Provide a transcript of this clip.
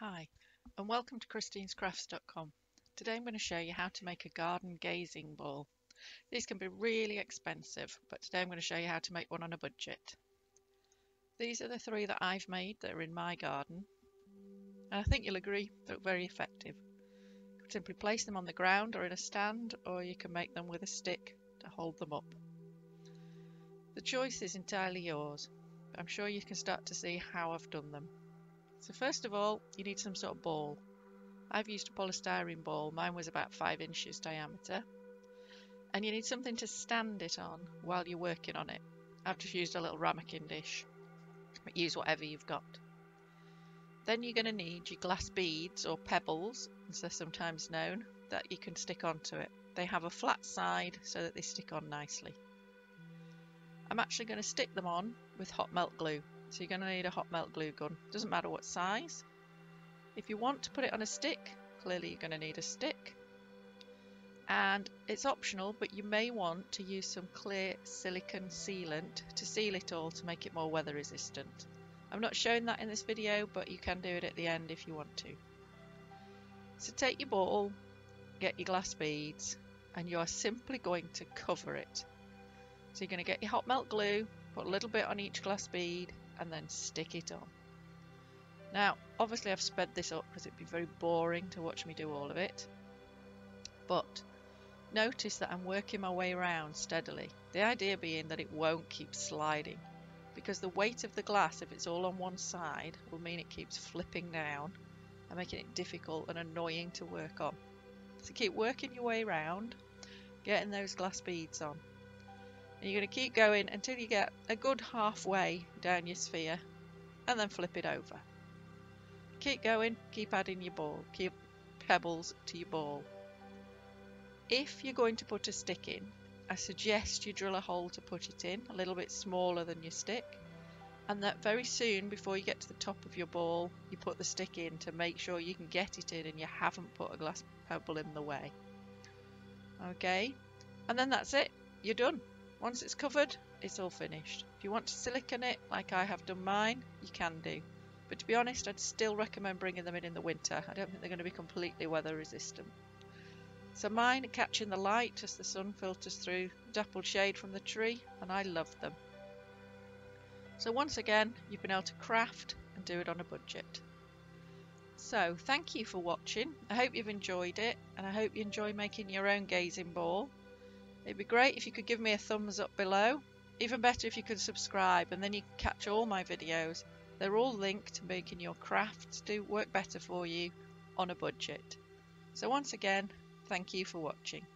Hi and welcome to christinescrafts.com. Today I'm going to show you how to make a garden gazing ball. These can be really expensive but today I'm going to show you how to make one on a budget. These are the three that I've made that are in my garden and I think you'll agree they're very effective. Simply place them on the ground or in a stand or you can make them with a stick to hold them up. The choice is entirely yours. I'm sure you can start to see how I've done them. So first of all, you need some sort of ball. I've used a polystyrene ball, mine was about 5 inches diameter. And you need something to stand it on while you're working on it. I've just used a little ramekin dish, but use whatever you've got. Then you're going to need your glass beads or pebbles, as they're sometimes known, that you can stick onto it. They have a flat side so that they stick on nicely. I'm actually going to stick them on with hot melt glue. So you're going to need a hot melt glue gun. Doesn't matter what size. If you want to put it on a stick, clearly you're going to need a stick. And it's optional, but you may want to use some clear silicone sealant to seal it all to make it more weather resistant. I'm not showing that in this video, but you can do it at the end if you want to. So take your ball, get your glass beads, and you are simply going to cover it. So you're going to get your hot melt glue, put a little bit on each glass bead, and then stick it on. Now, obviously I've sped this up because it'd be very boring to watch me do all of it. But notice that I'm working my way around steadily. The idea being that it won't keep sliding because the weight of the glass, if it's all on one side, will mean it keeps flipping down and making it difficult and annoying to work on. So keep working your way around, getting those glass beads on. And you're going to keep going until you get a good halfway down your sphere and then flip it over. Keep going, keep adding your ball, keep pebbles to your ball. If you're going to put a stick in, I suggest you drill a hole to put it in, a little bit smaller than your stick, and that very soon before you get to the top of your ball, you put the stick in to make sure you can get it in and you haven't put a glass pebble in the way. Okay, and then that's it, you're done. Once it's covered, it's all finished. If you want to silicone it, like I have done mine, you can do. But to be honest, I'd still recommend bringing them in in the winter. I don't think they're going to be completely weather resistant. So mine are catching the light as the sun filters through dappled shade from the tree, and I love them. So once again, you've been able to craft and do it on a budget. So thank you for watching. I hope you've enjoyed it, and I hope you enjoy making your own gazing ball. It'd be great if you could give me a thumbs up below. Even better if you could subscribe and then you catch all my videos. They're all linked to making your crafts do work better for you on a budget. So once again, thank you for watching.